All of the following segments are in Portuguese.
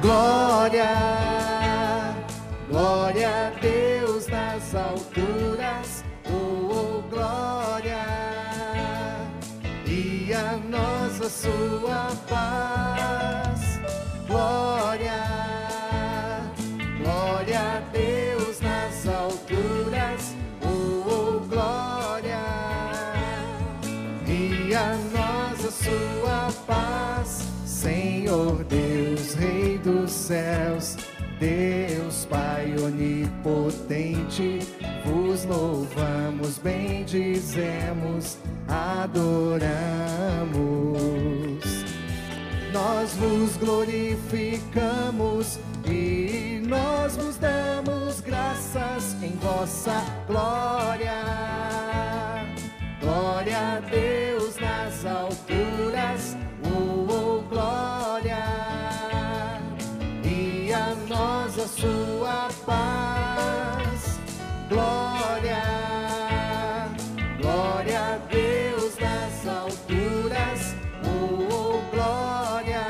Glória, glória a Deus nas alturas, oh, oh glória, e a nós a sua paz. Glória, glória a Deus nas alturas, oh, oh glória, e a nós a sua paz. Senhor Deus, Rei céus, Deus Pai onipotente, vos louvamos, bendizemos, adoramos. Nós vos glorificamos e nós vos damos graças em vossa glória. Glória a Deus nas alturas, a sua paz. Glória, glória a Deus nas alturas, oh, oh glória,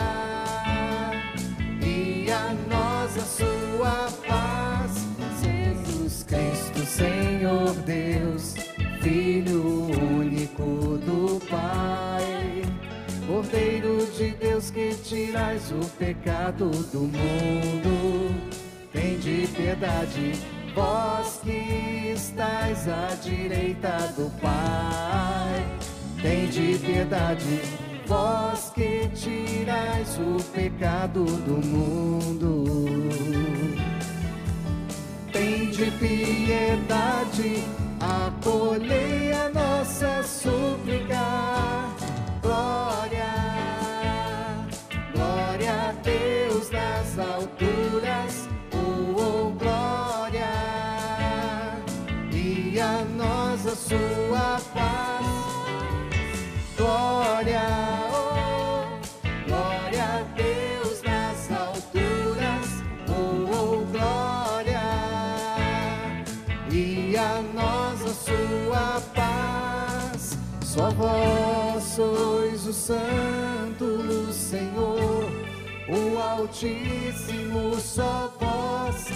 e a nós a sua paz. Jesus Cristo, Senhor Deus, Filho único do Pai, Cordeiro de Deus que tirais o pecado do mundo, de piedade, vós que estais à direita do Pai, tem de piedade, vós que tirais o pecado do mundo tem de piedade, acolhei a nós a sua paz. Só vós sois o Santo Senhor, o Altíssimo, só vós,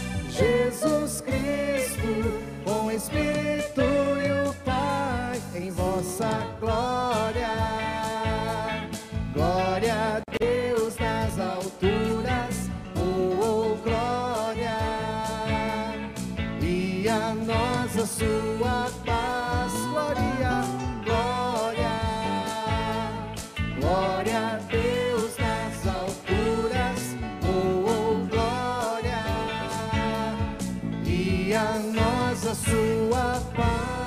sua paz, glória, glória, glória a Deus nas alturas, oh, oh glória, e a nós a sua paz.